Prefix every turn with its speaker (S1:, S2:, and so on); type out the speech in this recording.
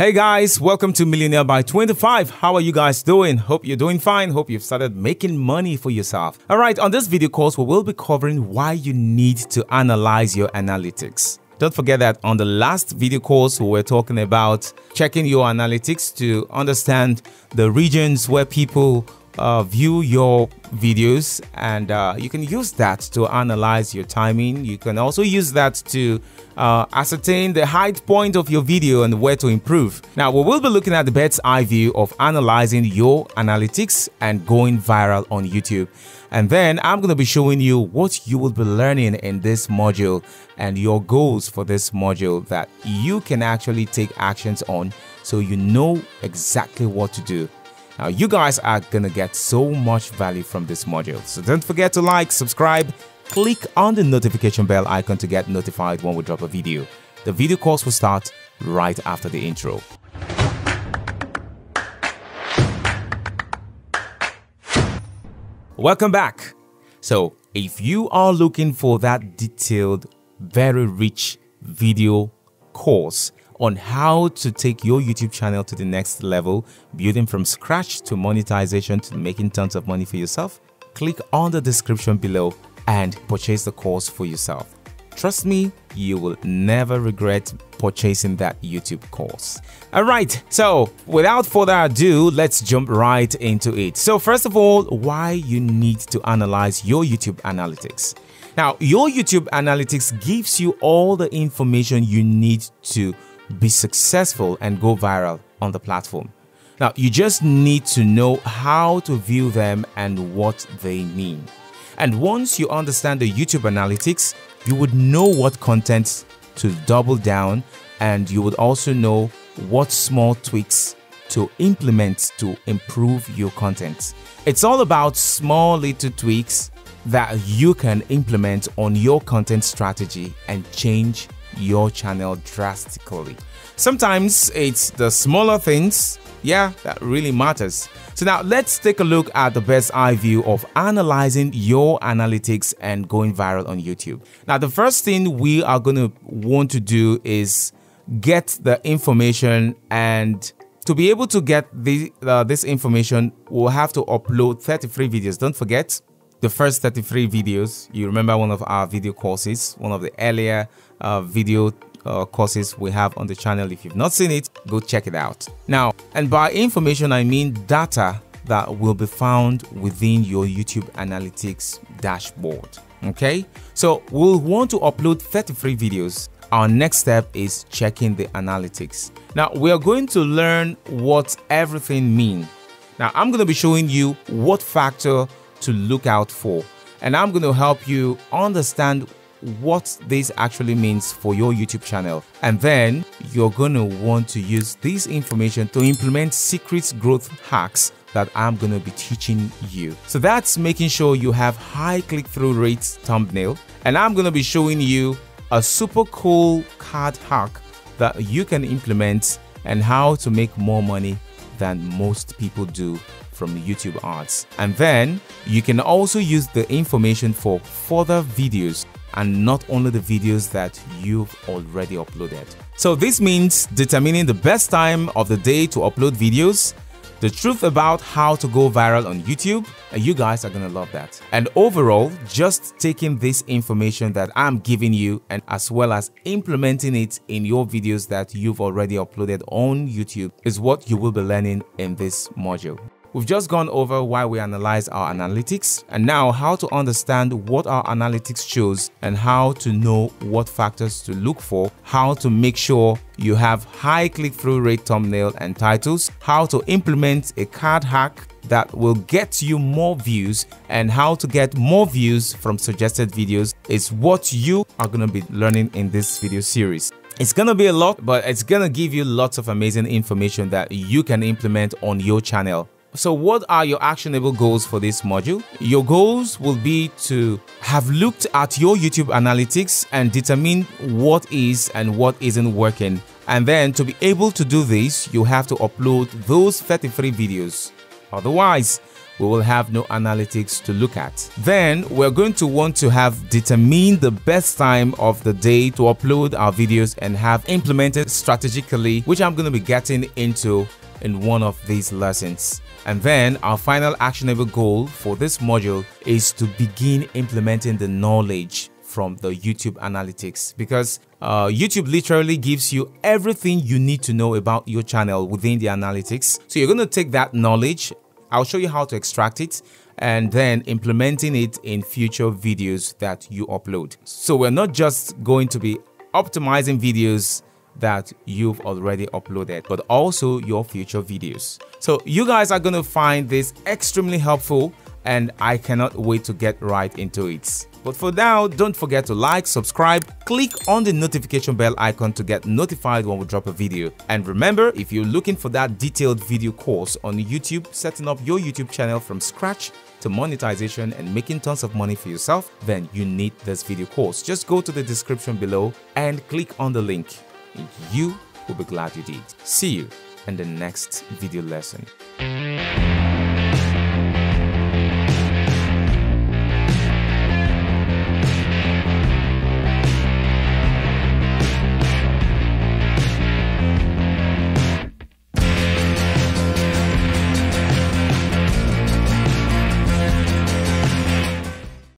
S1: Hey guys, welcome to Millionaire by 25. How are you guys doing? Hope you're doing fine. Hope you've started making money for yourself. All right, on this video course, we will be covering why you need to analyze your analytics. Don't forget that on the last video course, we were talking about checking your analytics to understand the regions where people uh, view your videos and uh, you can use that to analyze your timing. You can also use that to uh, ascertain the height point of your video and where to improve. Now, we will be looking at the bird's eye view of analyzing your analytics and going viral on YouTube. And then I'm going to be showing you what you will be learning in this module and your goals for this module that you can actually take actions on so you know exactly what to do. Now, you guys are gonna get so much value from this module. So don't forget to like, subscribe, click on the notification bell icon to get notified when we drop a video. The video course will start right after the intro. Welcome back. So if you are looking for that detailed, very rich video course on how to take your YouTube channel to the next level, building from scratch to monetization to making tons of money for yourself, click on the description below and purchase the course for yourself. Trust me, you will never regret purchasing that YouTube course. All right, so without further ado, let's jump right into it. So first of all, why you need to analyze your YouTube analytics. Now, your YouTube analytics gives you all the information you need to be successful and go viral on the platform. Now, you just need to know how to view them and what they mean. And once you understand the YouTube analytics, you would know what content to double down and you would also know what small tweaks to implement to improve your content. It's all about small little tweaks that you can implement on your content strategy and change your channel drastically. Sometimes it's the smaller things, yeah, that really matters. So now let's take a look at the best eye view of analyzing your analytics and going viral on YouTube. Now, the first thing we are going to want to do is get the information and to be able to get the, uh, this information, we'll have to upload 33 videos. Don't forget, the first 33 videos. You remember one of our video courses, one of the earlier uh, video uh, courses we have on the channel. If you've not seen it, go check it out. Now, and by information, I mean data that will be found within your YouTube Analytics dashboard. Okay, so we'll want to upload 33 videos. Our next step is checking the analytics. Now, we are going to learn what everything means. Now, I'm going to be showing you what factor to look out for. And I'm going to help you understand what this actually means for your YouTube channel. And then you're going to want to use this information to implement secret growth hacks that I'm going to be teaching you. So that's making sure you have high click-through rates thumbnail. And I'm going to be showing you a super cool card hack that you can implement and how to make more money than most people do from YouTube ads. And then you can also use the information for further videos and not only the videos that you've already uploaded. So this means determining the best time of the day to upload videos, the truth about how to go viral on YouTube, and you guys are gonna love that. And overall, just taking this information that I'm giving you and as well as implementing it in your videos that you've already uploaded on YouTube is what you will be learning in this module. We've just gone over why we analyze our analytics and now how to understand what our analytics shows and how to know what factors to look for, how to make sure you have high click-through rate thumbnail and titles, how to implement a card hack that will get you more views and how to get more views from suggested videos is what you are going to be learning in this video series. It's gonna be a lot, but it's gonna give you lots of amazing information that you can implement on your channel. So what are your actionable goals for this module? Your goals will be to have looked at your YouTube analytics and determine what is and what isn't working. And then to be able to do this, you have to upload those 33 videos. Otherwise, we will have no analytics to look at. Then we're going to want to have determined the best time of the day to upload our videos and have implemented strategically, which I'm going to be getting into in one of these lessons. And then our final actionable goal for this module is to begin implementing the knowledge from the YouTube analytics because uh, YouTube literally gives you everything you need to know about your channel within the analytics. So you're going to take that knowledge I'll show you how to extract it and then implementing it in future videos that you upload. So we're not just going to be optimizing videos that you've already uploaded, but also your future videos. So you guys are going to find this extremely helpful and I cannot wait to get right into it. But for now, don't forget to like, subscribe, click on the notification bell icon to get notified when we drop a video. And remember, if you're looking for that detailed video course on YouTube, setting up your YouTube channel from scratch to monetization and making tons of money for yourself, then you need this video course. Just go to the description below and click on the link. You will be glad you did. See you in the next video lesson.